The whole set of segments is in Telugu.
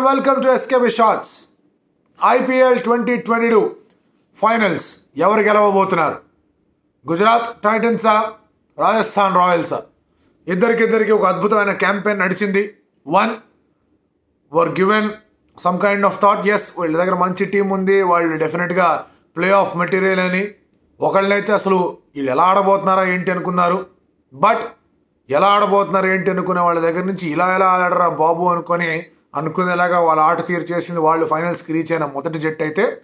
And welcome to SKB shorts IPL twenty twenty two finals ఎవరు గెలవబోతున్నారు? గుజరాత్ టైటన్సా రాజస్థాన్ రాయల్సా ఇద్దరికిద్దరికి ఒక అద్భుతమైన క్యాంపెయిన్ నడిచింది. One were given some kind of thoughts వీళ్ళ దగ్గర మంచి టీం ఉంది. వాళ్ళు డెఫినెట్గా ప్లే ఆఫ్ మెటీరియల్ అని. ఒకళ్ళైతే అసలు వీళ్ళు ఎలా ఆడబోతున్నారా ఏంటి అనుకున్నారు. బట్ ఎలా ఆడబోతున్నారు ఏంటి అనుకునే వాళ్ళ దగ్గర నుంచి ఇలా ఎలా ఆడరా బాబు అనుకొని అనుకునేలాగా వాళ్ళ ఆట తీరు చేసింది వాళ్ళు ఫైనల్స్కి రీచ్ అయిన మొదటి జట్టు అయితే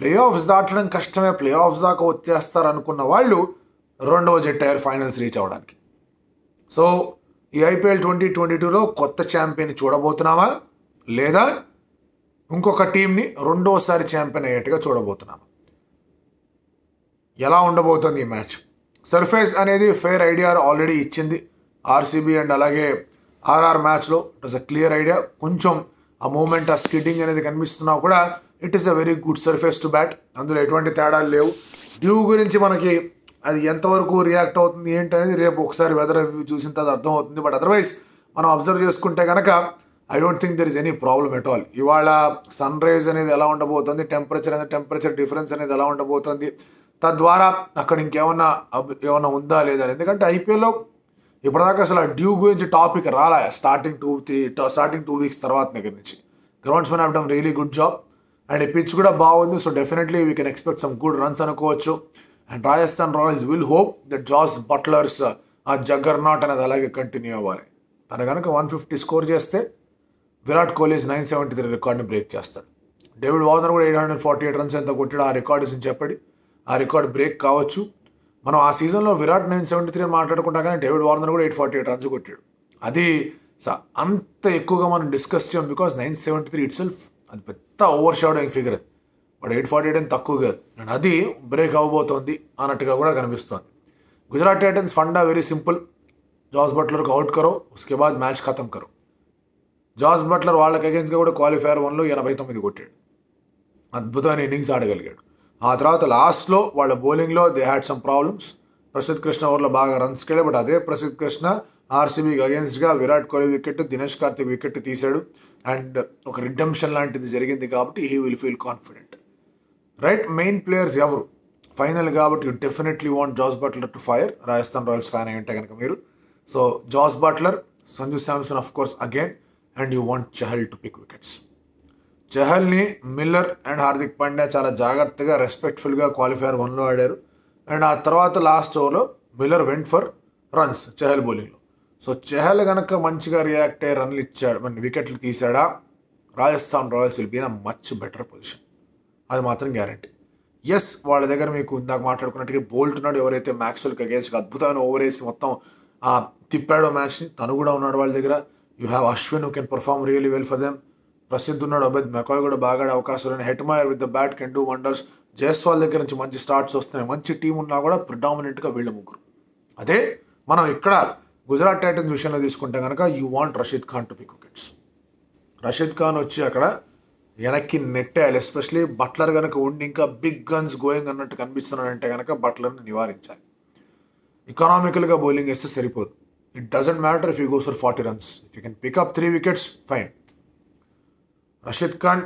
ప్లే ఆఫ్స్ దాటడం కష్టమే. ప్లే ఆఫ్స్ దాకా వచ్చేస్తారు అనుకున్న వాళ్ళు రెండవ జట్టు అయ్యారు ఫైనల్స్ రీచ్ అవ్వడానికి. సో ఈ ఐపీఎల్ ట్వంటీ ట్వంటీ టూలో కొత్త ఛాంపియన్ చూడబోతున్నామా? లేదా ఇంకొక టీంని రెండోసారి ఛాంపియన్ అయ్యేట్టుగా చూడబోతున్నామా? ఎలా ఉండబోతుంది ఈ మ్యాచ్? సర్ఫేస్ అనేది ఫెయిర్ ఐడియా ఆల్రెడీ ఇచ్చింది. ఆర్సీబీ అండ్ అలాగే ఆర్ఆర్ మ్యాచ్లో it is a clear idea కొంచెం ఆ మూమెంట్ ఆ స్కిడ్డింగ్ అనేది కనిపిస్తున్నా కూడా it is a very good surface to bat అందులో ఎటువంటి తేడాలు లేవు. డ్యూ గురించి మనకి అది ఎంతవరకు రియాక్ట్ అవుతుంది ఏంటి అనేది రేపు ఒకసారి వెదర్ రివ్యూ చూసిన తర్వాత అర్థమవుతుంది. బట్ అదర్వైజ్ మనం అబ్జర్వ్ చేసుకుంటే కనుక I don't think there is any problem at all ఇవాళ సన్ రైజ్ అనేది ఎలా ఉండబోతుంది టెంపరేచర్ అనేది టెంపరేచర్ డిఫరెన్స్ అనేది ఎలా ఉండబోతుంది తద్వారా అక్కడ ఇంకేమన్నా అబ్- ఏమన్నా ఉందా లేదా అని. ఎందుకంటే ఐపీఎల్లో ఇప్పటిదాకా అసలు డ్యూ గురించి టాపిక్ రాలే. Starting two three starting two weeks తర్వాత దగ్గర నుంచి. Groundsmen have really good job and ఈ పిచ్ కూడా బాగుంది. So definitely we can expect some good runs అనుకోవచ్చు. And Rajasthan Royals will hope that Jos Buttler's uh juggernaut అనేది అలాగే కంటిన్యూ అవ్వాలి. తను కనుక వన్ ఫిఫ్టీ స్కోర్ చేస్తే Virat Kohli's nine seventy three రికార్డ్ని break చేస్తాడు. డేవిడ్ వార్నర్ కూడా eight hundred forty eight runs ఎంత కొట్టాడు ఆ రికార్డ్ అని చెప్పండి. ఆ రికార్డ్ బ్రేక్ కావచ్చు. మనం ఆ సీజన్లో విరాట్ నైన్ సెవెంటీ త్రీ మాట్లాడుకుంటా కానీ డేవిడ్ వార్నర్ కూడా ఎయిట్ ఫార్టీ ఎయిట్ రన్స్ కొట్టాడు. అది స- అంత ఎక్కువగా మనం డిస్కస్ చేయం because nine seventy three itself అది పెద్ద ఓవర్ షాడోయింగ్ ఫిగర్ అది. బట్ ఎయిట్ ఫార్టీ ఎయిట్ అని తక్కువ కాదు. అండ్ అది బ్రేక్ అవ్వబోతోంది అన్నట్టుగా కూడా కనిపిస్తోంది. Gujarat Titans funda very simple. Jos బట్లర్కి out కరో ఉస్కే బాద్ మ్యాచ్ ఖతం కరో. జాస్ బట్లర్ వాళ్ళకి అగేన్స్గా కూడా క్వాలిఫైర్ వన్లో ఎనభై తొమ్మిది కొట్టాడు. అద్భుతమైన ఇన్నింగ్స్ ఆడగలిగాడు. ఆ తర్వాత లాస్ట్లో వాళ్ళ బౌలింగ్లో దే హ్యాడ్ సమ్ ప్రాబ్లమ్స్ ప్రసిద్ధ కృష్ణ ఓవర్లో బాగా రన్స్ కెళ్ళి బట్ అదే ప్రసిద్ధ కృష్ణ ఆర్సీబీకి అగేన్స్ట్గా విరాట్ కోహ్లీ వికెట్ దినేష్ కార్తిక్ వికెట్ తీశాడు. అండ్ ఒక రిడెంప్షన్ లాంటిది జరిగింది కాబట్టి he will feel confident right main players ఎవరు? ఫైనల్ కాబట్టి you definitely want Jos Buttler to fire Rajasthan Royals fan అయి ఉంటే కనుక మీరు. So Jos Buttler Sanju Samson of course again and you want Chahal to pick wickets చహల్ని Miller and Hardik Pandya చాలా జాగ్రత్తగా రెస్పెక్ట్ఫుల్గా క్వాలిఫైర్ వన్లో ఆడారు. అండ్ ఆ తర్వాత లాస్ట్ ఓవర్లో Miller went for runs Chahal బౌలింగ్లో సో చహల్ కనుక మంచిగా రియాక్ట్ అయ్యి రన్లు ఇచ్చాడు మన వికెట్లు తీసాడా Rajasthan Royals will be in much better position అది మాత్రం గ్యారంటీ ఎస్ వాళ్ళ దగ్గర మీకు ఇందాక మాట్లాడుకున్నట్టుగా బోల్ట్ ఉన్నాడు ఎవరైతే మ్యాక్స్వెల్కి అగేన్స్ట్ అద్భుతమైన ఓవర్ వేసి మొత్తం తిప్పాడో మ్యాచ్ని తను కూడా ఉన్నాడు వాళ్ళ దగ్గర. You have Ashwin who can perform really well for them Prasidh ఉన్నాడు అభేద్ మెకాయ్ కూడా బాగా అవకాశాలు ఉన్నాయి. Hetmyer with the bat can do wonders Jaiswal దగ్గర నుంచి మంచి స్టార్ట్స్ వస్తున్నాయి. మంచి టీం ఉన్నా కూడా ప్రిడామినెంట్గా వీళ్ళ ముగ్గురు. అదే మనం ఇక్కడ గుజరాత్ టైటన్స్ విషయంలో తీసుకుంటే కనుక you want Rashid Khan to pick wickets Rashid Khan వచ్చి అక్కడ వెనక్కి నెట్టేయాలి ఎస్పెషలీ బట్లర్ కనుక ఉండి ఇంకా బిగ్ గన్స్ గోయింగ్ అన్నట్టు కనిపిస్తున్నాడంటే కనుక బట్లర్ని నివారించాలి. ఎకనామికల్గా బౌలింగ్ వేస్తే సరిపోదు. It doesn't matter if you goes for forty runs if you can pick up three wickets fine Rashid Khan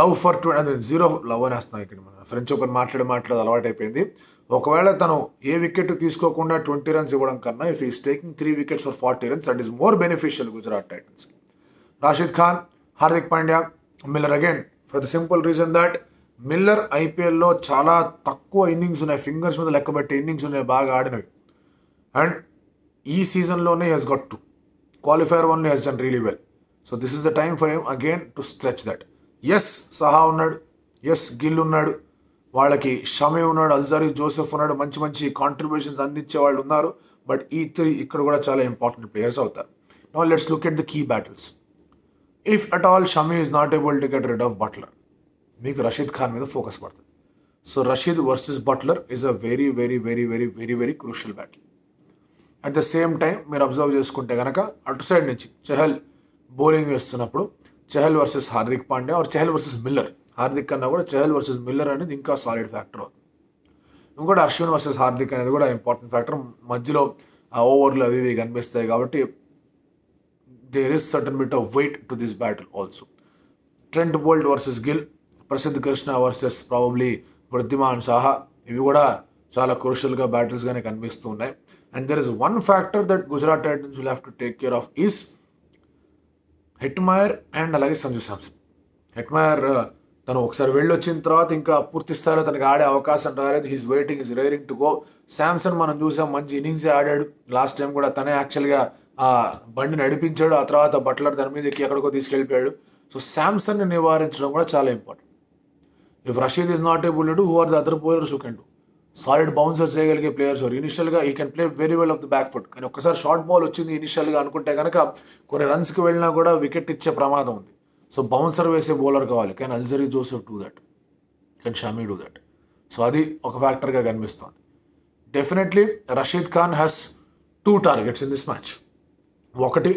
love for two అదే జీరో లవ్ అనేస్తున్నాం ఇక్కడ మన ఫ్రెంచ్ ఓపెన్ మాట్లాడి మాట్లాడి అలవాటు అయిపోయింది ఒకవేళ తను ఏ వికెట్ తీసుకోకుండా ట్వంటీ రన్స్ ఇవ్వడం కన్నా if is taking three wickets for forty runs that is more beneficial Gujarat Titans Rashid Khan Hardik Pandya Miller again for the simple reason that Miller ఐపీఎల్లో చాలా తక్కువ ఇన్నింగ్స్ ఉన్నాయి. ఫింగర్స్ మీద లెక్కబెట్టే ఇన్నింగ్స్ ఉన్నాయి. బాగా ఆడినవి. అండ్ ఈ సీజన్లోనే హెస్ గట్ టు క్వాలిఫైర్ వన్లో he's done really well so this is the time for him again to stretch that's Saha ఉన్నాడు. ఎస్ గిల్ ఉన్నాడు. వాళ్ళకి షమీ ఉన్నాడు అల్జారీ జోసెఫ్ ఉన్నాడు. మంచి మంచి కాంట్రిబ్యూషన్స్ అందించే వాళ్ళు ఉన్నారు. బట్ ఈ త్రీ ఇక్కడ కూడా చాలా ఇంపార్టెంట్ ప్లేయర్స్ అవుతారు. No let's look at the key battles if at all Shami is not able to get rid of Buttler మీకు రషీద్ ఖాన్ మీద ఫోకస్ పడుతుంది. So Rashid versus Buttler is a very very very very very very crucial battle at the same time మీరు అబ్జర్వ్ చేసుకుంటే కనుక అటు సైడ్ నుంచి చహల్ బౌలింగ్ వేస్తున్నప్పుడు Chahal versus Hardik Pandya or Chahal versus Miller. Hardik కన్నా కూడా చహల్ వర్సెస్ మిల్లర్ అనేది ఇంకా సాలిడ్ ఫ్యాక్టర్ ఇంకోటి అశ్విన్ వర్సెస్ హార్దిక్ అనేది కూడా ఇంపార్టెంట్ ఫ్యాక్టర్ మధ్యలో ఓవర్లు అవి ఇవి కనిపిస్తాయి కాబట్టి there is certain bit of weight to this battle also Trent Boult versus Gill Prasidh Krishna versus probably Wriddhiman Saha ఇవి కూడా చాలా క్రూషియల్గా బ్యాటిల్స్గానే కనిపిస్తూ ఉన్నాయి. And there is one factor that Gujarat Titans will have to take care of is Hetmyer and అలాగే సంజు శాంసన్. హెట్మాయర్ uh, తను ఒకసారి వెళ్ళి వచ్చిన తర్వాత ఇంకా పూర్తి స్థాయిలో తనకి ఆడే అవకాశం రాలేదు. He's waiting is raring to go Samson మనం చూసాం మంచి ఇన్నింగ్సే ఆడాడు. లాస్ట్ టైం కూడా తనే యాక్చువల్గా ఆ బండి నడిపించాడు. ఆ తర్వాత బట్లర్ దాని మీద ఎక్కి ఎక్కడికో తీసుకెళ్ళిపోయాడు. సో శాంసన్ని నివారించడం కూడా చాలా important if Rashid is not able to who are the other players who can do solid bouncers చేయగలిగే ప్లేయర్స్ ఇనిషియల్గా he can play very well off the back foot కానీ ఒక్కసారి షార్ట్ బాల్ వచ్చింది ఇనిషియల్గా అనుకుంటే కనుక కొన్ని రన్స్కి వెళ్ళినా కూడా వికెట్ ఇచ్చే ప్రమాదం ఉంది. సో బౌన్సర్ వేసే బౌలర్ కావాలి. Can Alzarri Joseph do that can Shami do that so అది ఒక ఫ్యాక్టర్గా కనిపిస్తుంది. Definitely Rashid Khan has two targets in this match ఒకటి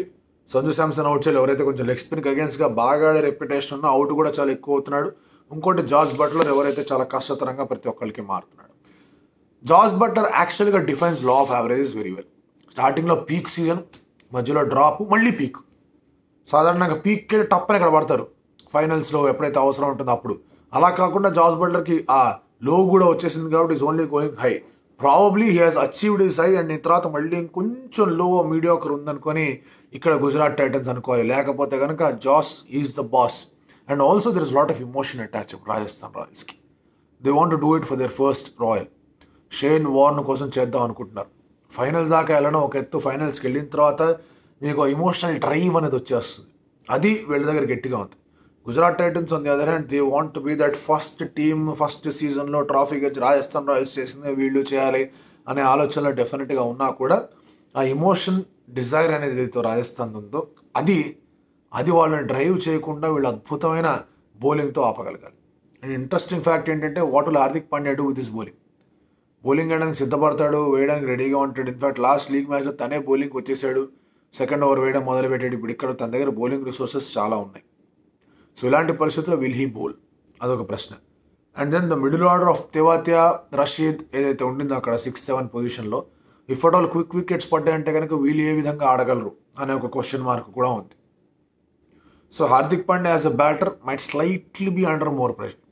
సంజు శాంసన్ అవుట్ చేయాలి. ఎవరైతే కొంచెం లెగ్ స్పిన్కి అగేన్స్ట్గా బాగా రెప్యుటేషన్ ఉన్నా అవుట్ కూడా చాలా ఎక్కువ అవుతున్నాడు. ఇంకోటి జార్జ్ బట్లర్ ఎవరైతే చాలా కష్టతరంగా ప్రతి ఒక్కరికి మారుతున్నాడు. జార్జ్ బట్లర్ యాక్చువల్గా defence law of averages very well స్టార్టింగ్లో పీక్ సీజన్ మధ్యలో డ్రాప్ మళ్ళీ పీక్ సాధారణంగా పీక్కి టప్ అని ఇక్కడ పడతారు ఫైనల్స్లో ఎప్పుడైతే అవసరం ఉంటుందో అప్పుడు. అలా కాకుండా జార్జ్ బట్లర్కి ఆ లో కూడా వచ్చేసింది కాబట్టి is only going high probably he has achieved is high and తర్వాత మళ్ళీ ఇంకొంచెం లో మీడియోకర్ ఉందనుకొని ఇక్కడ గుజరాత్ టైటన్స్ అనుకోవాలి. లేకపోతే కనుక Jos is the boss and also there is lot of emotion attach Rajasthan రాయల్స్కి they want do it for their first royal Shane Warne కోసం చేద్దాం అనుకుంటున్నారు. ఫైనల్ దాకా వెళ్ళడం ఒక ఎత్తు ఫైనల్స్కి వెళ్ళిన తర్వాత మీకు ఇమోషనల్ డ్రైవ్ అనేది వచ్చేస్తుంది. అది వీళ్ళ దగ్గర గట్టిగా ఉంది. Gujarat Titans on the other hand they want to be that first team first సీజన్లో ట్రాఫీ గెలిచి రాజస్థాన్ రాయల్స్ చేసింది వీళ్ళు చేయాలి అనే ఆలోచనలో డెఫినెట్గా ఉన్నా కూడా ఆ ఇమోషన్ డిజైర్ అనేది ఏదైతే రాజస్థాన్ ఉందో అది అది వాళ్ళని డ్రైవ్ చేయకుండా వీళ్ళు అద్భుతమైన బౌలింగ్తో ఆపగలగాలి. అండ్ ఇంట్రెస్టింగ్ ఫ్యాక్ట్ ఏంటంటే what will Hardik Pandya do with this bowling bowling వేయడానికి సిద్ధపడతాడు వేయడానికి రెడీగా ఉంటాడు. ఇన్ఫాక్ట్ లాస్ట్ లీగ్ మ్యాచ్లో తనే బౌలింగ్ వచ్చేసాడు. సెకండ్ ఓవర్ వేయడం మొదలుపెట్టాడు. ఇప్పుడు ఇక్కడ తన దగ్గర బౌలింగ్ రిసోర్సెస్ చాలా ఉన్నాయి. సో ఇలాంటి పరిస్థితుల్లో విల్ హీ బౌల్ అదొక ప్రశ్న. And then the middle order of Tewatia Rashid ఏదైతే ఉండిందో అక్కడ సిక్స్ సెవెన్ పొజిషన్లో if at all quick wickets పడ్డాయంటే కనుక వీళ్ళు ఏ విధంగా ఆడగలరు అనే ఒక క్వశ్చన్ మార్క్ కూడా ఉంది. So Hardik Pandey as a batter might slightly be under more pressure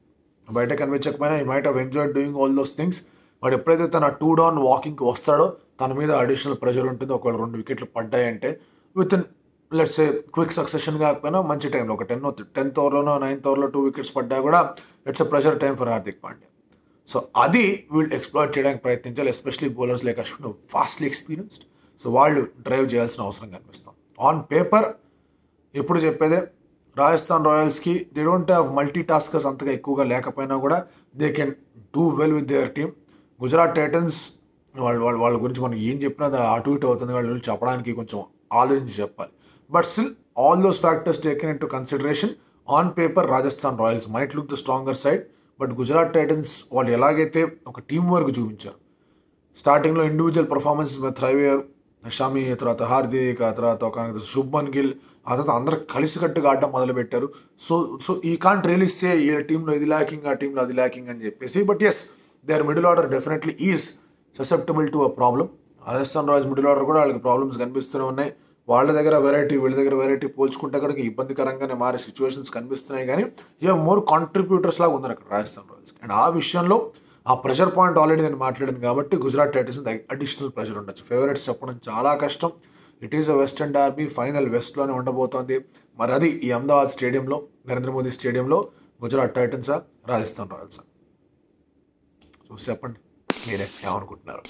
బయట కనిపించకపోయినా he might have enjoy doing all those things వాడు ఎప్పుడైతే తన టూ డౌన్ వాకింగ్కి వస్తాడో తన మీద అడిషనల్ ప్రెషర్ ఉంటుంది. ఒకవేళ రెండు వికెట్లు పడ్డాయంటే with in let's quick succession కాకపోయినా మంచి టైంలో ఒక టెన్ టెన్త్ ఓవర్లోనో నైన్త్ ఓవర్లో టూ వికెట్స్ పడ్డా కూడా it's a pressure time for Hardik Pandya so అది వీళ్ళు ఎక్స్ప్లోర్ చేయడానికి ప్రయత్నించాలి especially bowlers like Ashwin fastly experienced so వాళ్ళు డ్రైవ్ చేయాల్సిన అవసరం కనిపిస్తాం ఆన్ పేపర్ ఎప్పుడు చెప్పేదే? Rajasthan రాయల్స్కి they don't have multi taskers అంతగా ఎక్కువగా లేకపోయినా కూడా they can do well with their team Gujarat Titans వాళ్ళు వాళ్ళ వాళ్ళ గురించి మనం ఏం చెప్పినా అటు ఇటు అవుతుంది. వాళ్ళు చెప్పడానికి కొంచెం ఆలోచించి చెప్పాలి. But still all those factors taken into consideration on paper Rajasthan Royals might look the stronger side but Gujarat Titans వాళ్ళు ఎలాగైతే ఒక టీం వర్క్ చూపించారు. స్టార్టింగ్లో ఇండివిజువల్ పర్ఫార్మెన్సెస్ మీద థ్రైవ్ అయ్యారు షమి తర్వాత హార్దిక్ ఆ తర్వాత ఒక శుభ్మన్ గిల్ ఆ తర్వాత అందరూ కలిసికట్టుగా ఆడడం మొదలుపెట్టారు. So so we can't really say ఈ టీంలో ఇది ల్యాకింగ్ ఆ టీంలో అది ల్యాకింగ్ అని చెప్పేసి but as their middle order definitely is susceptible to a problem Rajasthan Royals middle order కూడా వాళ్ళకి ప్రాబ్లమ్స్ కనిపిస్తూనే ఉన్నాయి. వాళ్ళ దగ్గర వెరైటీ వీళ్ళ దగ్గర వెరైటీ పోల్చుకుంటే కనుక ఇబ్బందికరంగానే మారే సిచ్యువేషన్స్ కనిపిస్తున్నాయి. కానీ యూ హ్యావ్ మోర్ కాంట్రిబ్యూటర్స్ లాగా ఉన్నారు అక్కడ రాజస్థాన్ రాయల్స్ అండ్ ఆ విషయంలో ఆ ప్రెషర్ పాయింట్ ఆల్రెడీ నేను మాట్లాడాను కాబట్టి గుజరాత్ టైటన్స్ అడిషనల్ ప్రెషర్ ఉండొచ్చు. ఫేవరెట్స్ చెప్పడం చాలా కష్టం. It is a western derby final వెస్ట్లోనే ఉండబోతోంది. మరి అది ఈ అహ్మదాబాద్ స్టేడియంలో నరేంద్ర మోదీ స్టేడియంలో గుజరాత్ టైటన్సా రాజస్థాన్ రాయల్సా చూసి చెప్పండి. మీరు ఏమనుకుంటున్నారు?